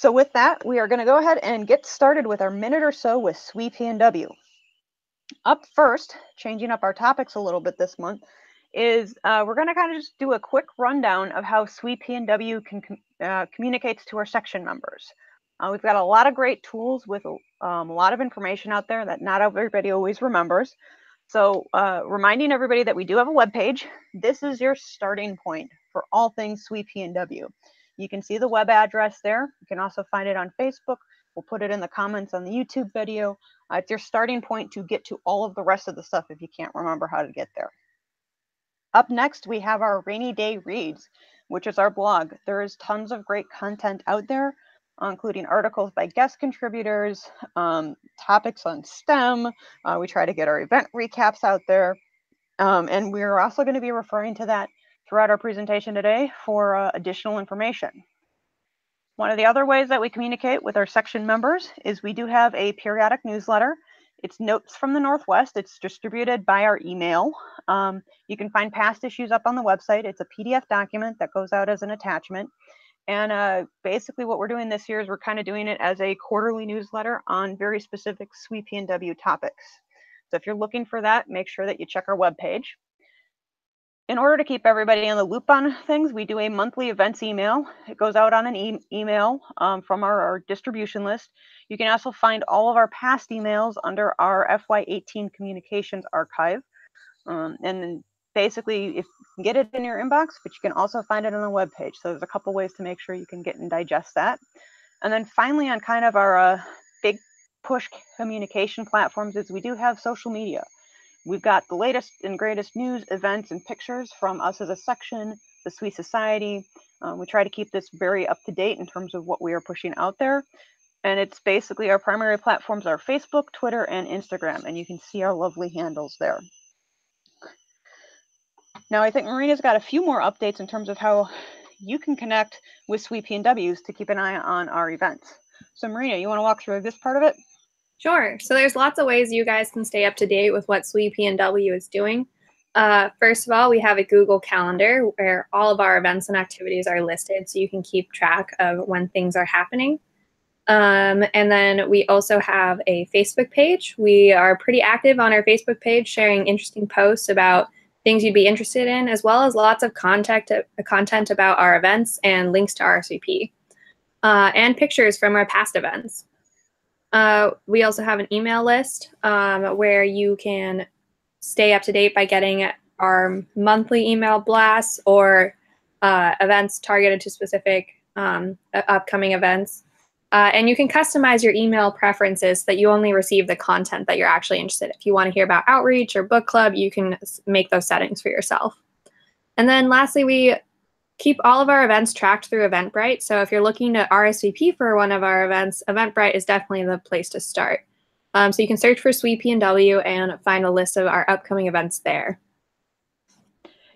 So with that, we are going to go ahead and get started with our minute or so with SWE PNW. Up first, changing up our topics a little bit this month, is uh, we're going to kind of just do a quick rundown of how SWE PNW can uh, communicates to our section members. Uh, we've got a lot of great tools with um, a lot of information out there that not everybody always remembers. So uh, reminding everybody that we do have a web page. This is your starting point for all things SWE PNW. You can see the web address there. You can also find it on Facebook. We'll put it in the comments on the YouTube video. Uh, it's your starting point to get to all of the rest of the stuff if you can't remember how to get there. Up next, we have our rainy day reads, which is our blog. There is tons of great content out there, uh, including articles by guest contributors, um, topics on STEM. Uh, we try to get our event recaps out there. Um, and we're also going to be referring to that throughout our presentation today for uh, additional information. One of the other ways that we communicate with our section members is we do have a periodic newsletter. It's Notes from the Northwest. It's distributed by our email. Um, you can find past issues up on the website. It's a PDF document that goes out as an attachment. And uh, basically what we're doing this year is we're kind of doing it as a quarterly newsletter on very specific SWE PNW topics. So if you're looking for that, make sure that you check our webpage. In order to keep everybody in the loop on things, we do a monthly events email. It goes out on an e email um, from our, our, distribution list. You can also find all of our past emails under our FY18 communications archive. Um, and basically, if you get it in your inbox, but you can also find it on the web page. So there's a couple ways to make sure you can get and digest that. And then finally, on kind of our uh, big push communication platforms is we do have social media. We've got the latest and greatest news, events, and pictures from us as a section, the SWE Society. Um, we try to keep this very up to date in terms of what we are pushing out there. And it's basically our primary platforms are Facebook, Twitter, and Instagram. And you can see our lovely handles there. Now, I think Marina's got a few more updates in terms of how you can connect with SWE PNWs to keep an eye on our events. So Marina, you want to walk through this part of it? Sure. So there's lots of ways you guys can stay up to date with what SWE PNW is doing. Uh, first of all, we have a Google Calendar where all of our events and activities are listed so you can keep track of when things are happening. Um, and then we also have a Facebook page. We are pretty active on our Facebook page, sharing interesting posts about things you'd be interested in, as well as lots of contact, uh, content about our events and links to RSVP, uh, and pictures from our past events. Uh, we also have an email list um, where you can stay up to date by getting our monthly email blasts or uh, events targeted to specific um, upcoming events. Uh, and you can customize your email preferences so that you only receive the content that you're actually interested in. If you want to hear about outreach or book club, you can make those settings for yourself. And then lastly, we keep all of our events tracked through Eventbrite. So if you're looking to RSVP for one of our events, Eventbrite is definitely the place to start. Um, so you can search for SWE PNW and find a list of our upcoming events there.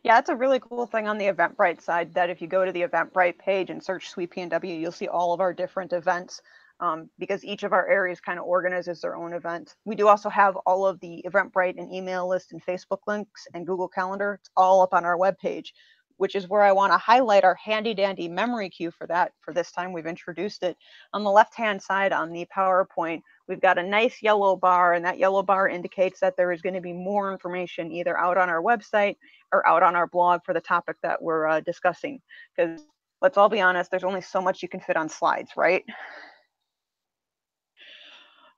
Yeah, it's a really cool thing on the Eventbrite side that if you go to the Eventbrite page and search SWE PNW, you'll see all of our different events um, because each of our areas kind of organizes their own event. We do also have all of the Eventbrite and email list and Facebook links and Google Calendar. It's all up on our webpage which is where I want to highlight our handy dandy memory cue for that. For this time, we've introduced it. On the left-hand side on the PowerPoint, we've got a nice yellow bar, and that yellow bar indicates that there is going to be more information either out on our website or out on our blog for the topic that we're uh, discussing. Because let's all be honest, there's only so much you can fit on slides, right?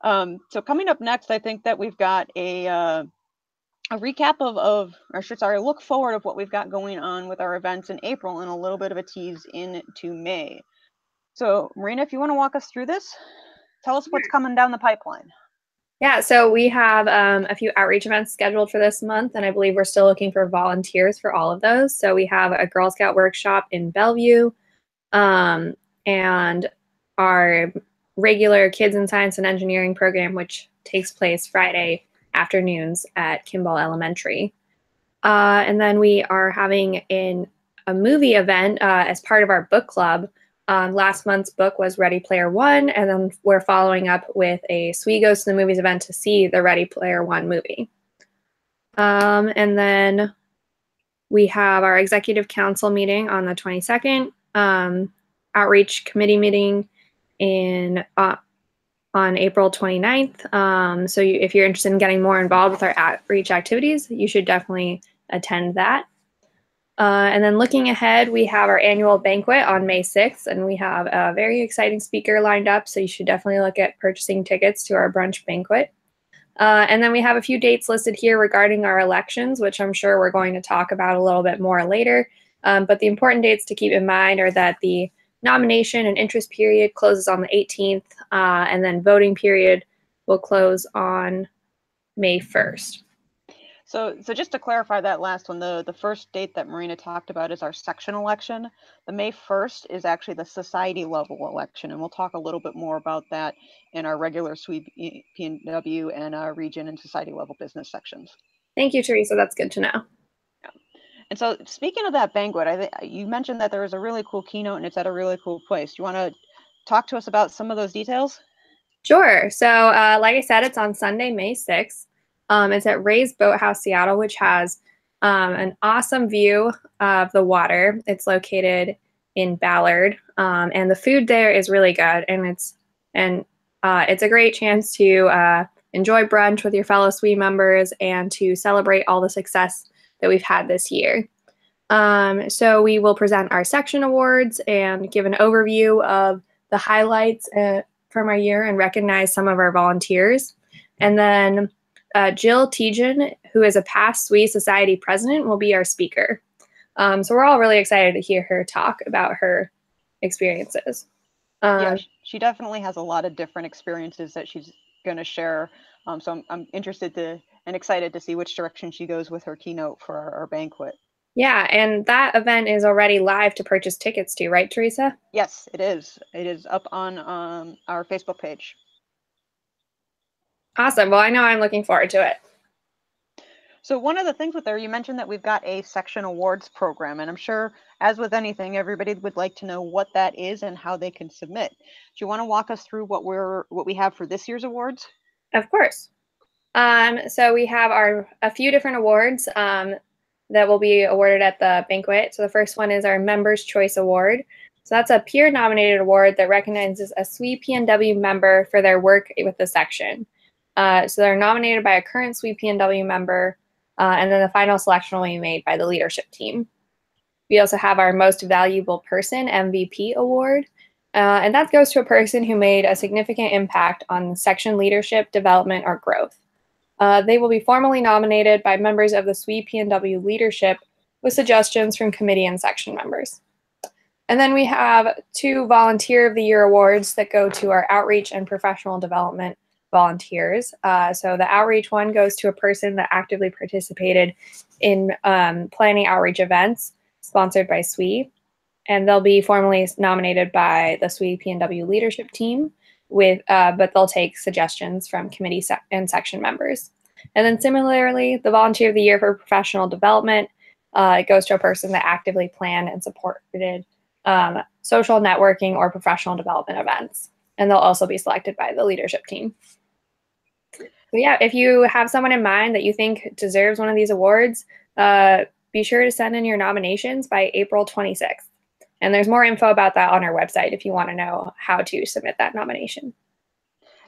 Um, so coming up next, I think that we've got a uh, a recap of, of or should sorry, look forward of what we've got going on with our events in April and a little bit of a tease into May. So Marina, if you want to walk us through this, tell us what's coming down the pipeline. Yeah, so we have um, a few outreach events scheduled for this month, and I believe we're still looking for volunteers for all of those. So we have a Girl Scout workshop in Bellevue, um, and our regular Kids in Science and Engineering program, which takes place Friday, afternoons at Kimball Elementary. Uh, and then we are having in a movie event uh, as part of our book club. Um, last month's book was Ready Player One, and then we're following up with a SWE Goes to the Movies event to see the Ready Player One movie. Um, and then we have our executive council meeting on the 22nd, um, outreach committee meeting in uh, on April 29th. Um, so you, if you're interested in getting more involved with our outreach activities, you should definitely attend that. Uh, and then looking ahead, we have our annual banquet on May 6th, and we have a very exciting speaker lined up. So you should definitely look at purchasing tickets to our brunch banquet. Uh, and then we have a few dates listed here regarding our elections, which I'm sure we're going to talk about a little bit more later. Um, but the important dates to keep in mind are that the nomination and interest period closes on the 18th, uh, and then voting period will close on May 1st. So, so just to clarify that last one, the, the first date that Marina talked about is our section election. The May 1st is actually the society level election, and we'll talk a little bit more about that in our regular SWE PNW and our region and society level business sections. Thank you, Theresa. That's good to know. And so, speaking of that banquet, I think you mentioned that there was a really cool keynote and it's at a really cool place. Do you want to talk to us about some of those details? Sure. So, uh, like I said, it's on Sunday, May 6th. Um, it's at Ray's Boathouse Seattle, which has um, an awesome view of the water. It's located in Ballard, um, and the food there is really good, and it's and uh, it's a great chance to uh, enjoy brunch with your fellow SWE members and to celebrate all the success that we've had this year. Um, so we will present our section awards and give an overview of the highlights uh, from our year and recognize some of our volunteers. And then uh, Jill Tietjen, who is a past SWE Society president, will be our speaker. Um, so we're all really excited to hear her talk about her experiences. Um, yeah, she definitely has a lot of different experiences that she's going to share. Um, so I'm, I'm, interested to and excited to see which direction she goes with her keynote for our, our banquet. Yeah, and that event is already live to purchase tickets to, right, Theresa? Yes, it is. It is up on um, our Facebook page. Awesome. Well, I know I'm looking forward to it. So one of the things with there, you mentioned that we've got a section awards program, and I'm sure, as with anything, everybody would like to know what that is and how they can submit. Do you want to walk us through what we're what we have for this year's awards? Of course. Um, so we have our a few different awards um, that will be awarded at the banquet. So the first one is our Members Choice Award. So that's a peer nominated award that recognizes a SWE PNW member for their work with the section. Uh, so they're nominated by a current SWE PNW member, uh, and then the final selection will be made by the leadership team. We also have our Most Valuable Person MVP award, uh, and that goes to a person who made a significant impact on section leadership, development, or growth. Uh, they will be formally nominated by members of the SWE PNW leadership with suggestions from committee and section members. And then we have two Volunteer of the Year awards that go to our outreach and professional development volunteers. Uh, so the outreach one goes to a person that actively participated in um, planning outreach events sponsored by SWE. And they'll be formally nominated by the SWE PNW leadership team with, uh, but they'll take suggestions from committee and section members. And then similarly, the volunteer of the year for professional development, uh, it goes to a person that actively planned and supported um, social networking or professional development events. And they'll also be selected by the leadership team. So yeah, if you have someone in mind that you think deserves one of these awards, uh, be sure to send in your nominations by April 26th. And there's more info about that on our website if you want to know how to submit that nomination.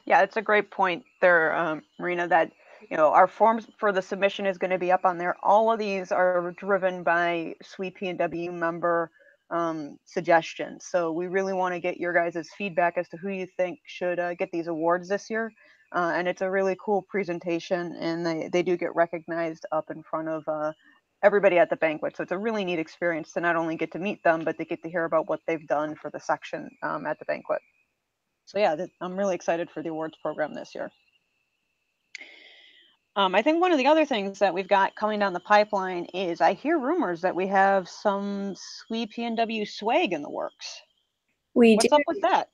Yeah, it's a great point there, um, Marina, that you know our forms for the submission is going to be up on there. All of these are driven by SWE PNW member um, suggestions. So we really want to get your guys' feedback as to who you think should uh, get these awards this year. Uh, and it's a really cool presentation, and they, they do get recognized up in front of uh, everybody at the banquet. So it's a really neat experience to not only get to meet them, but they get to hear about what they've done for the section um, at the banquet. So yeah, I'm really excited for the awards program this year. Um, I think one of the other things that we've got coming down the pipeline is I hear rumors that we have some SWE PNW swag in the works. We What's do. up with that?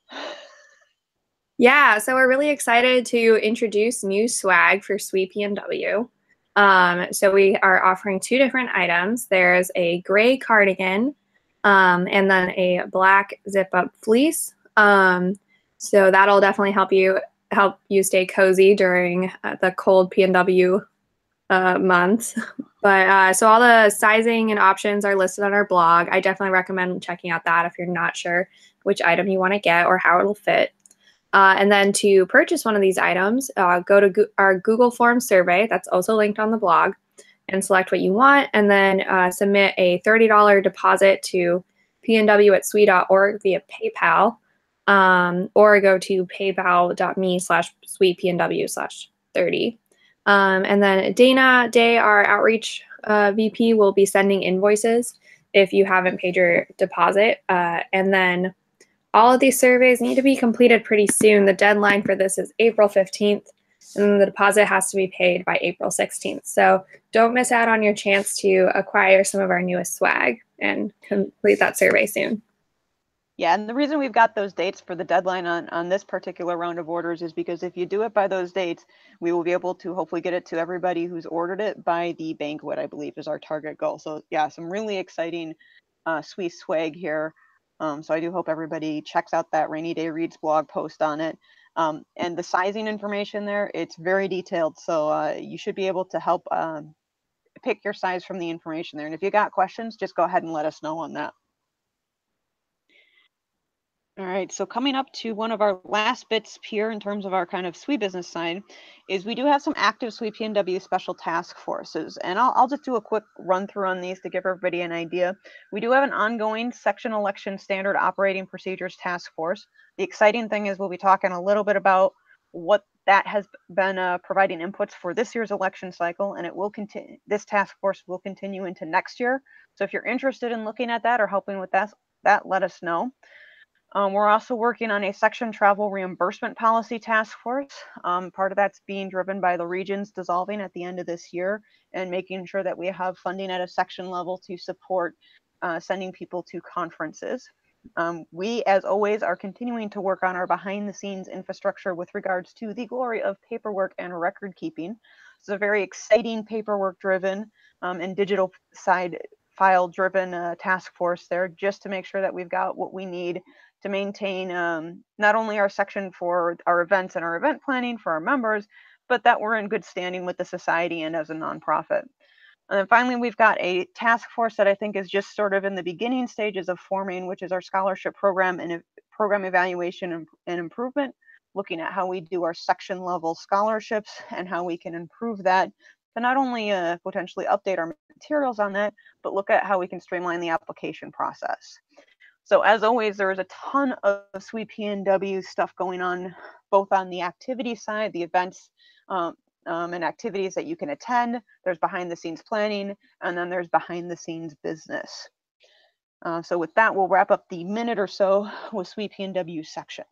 Yeah, so we're really excited to introduce new swag for SWE PNW. Um, so we are offering two different items. There's a gray cardigan um, and then a black zip up fleece. Um, so that'll definitely help you help you stay cozy during uh, the cold PNW uh, months. But uh, so all the sizing and options are listed on our blog. I definitely recommend checking out that if you're not sure which item you want to get or how it'll fit. Uh, and then to purchase one of these items, uh, go to go our Google Form survey, that's also linked on the blog, and select what you want, and then uh, submit a $30 deposit to pnw at swe.org via PayPal, um, or go to paypal.me slash sweetpnw slash 30. Um, and then Dana Day, our outreach uh, VP, will be sending invoices if you haven't paid your deposit. Uh, and then all of these surveys need to be completed pretty soon. The deadline for this is April 15th, and the deposit has to be paid by April 16th. So don't miss out on your chance to acquire some of our newest swag and complete that survey soon. Yeah, and the reason we've got those dates for the deadline on, on this particular round of orders is because if you do it by those dates, we will be able to hopefully get it to everybody who's ordered it by the banquet, I believe, is our target goal. So yeah, some really exciting uh, sweet swag here. Um, so I do hope everybody checks out that Rainy Day Reads blog post on it. Um, and the sizing information there, it's very detailed. So uh, you should be able to help um, pick your size from the information there. And if you got questions, just go ahead and let us know on that. All right, so coming up to one of our last bits here in terms of our kind of SWE business side is we do have some active SWE PNW special task forces. And I'll, I'll just do a quick run through on these to give everybody an idea. We do have an ongoing section election standard operating procedures task force. The exciting thing is we'll be talking a little bit about what that has been uh, providing inputs for this year's election cycle and it will continue this task force will continue into next year so if you're interested in looking at that or helping with that that let us know um, we're also working on a section travel reimbursement policy task force. Um, part of that's being driven by the regions dissolving at the end of this year and making sure that we have funding at a section level to support uh, sending people to conferences. Um, we, as always, are continuing to work on our behind the scenes infrastructure with regards to the glory of paperwork and record keeping. It's a very exciting paperwork driven um, and digital side file driven uh, task force there just to make sure that we've got what we need to maintain um, not only our section for our events and our event planning for our members, but that we're in good standing with the society and as a nonprofit. And then finally, we've got a task force that I think is just sort of in the beginning stages of forming, which is our scholarship program and program evaluation and, improvement, looking at how we do our section level scholarships and how we can improve that to not only uh, potentially update our materials on that, but look at how we can streamline the application process. So as always, there is a ton of SWE PNW stuff going on, both on the activity side, the events um, um, and activities that you can attend. There's behind the scenes planning, and then there's behind the scenes business. Uh, so with that, we'll wrap up the minute or so with SWE PNW section.